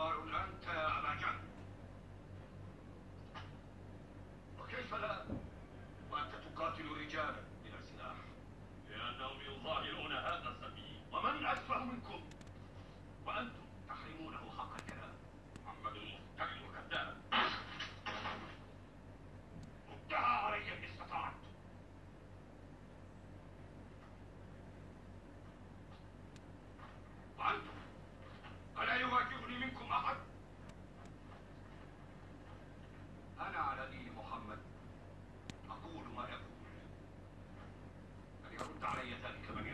أخبار عنه Dying and coming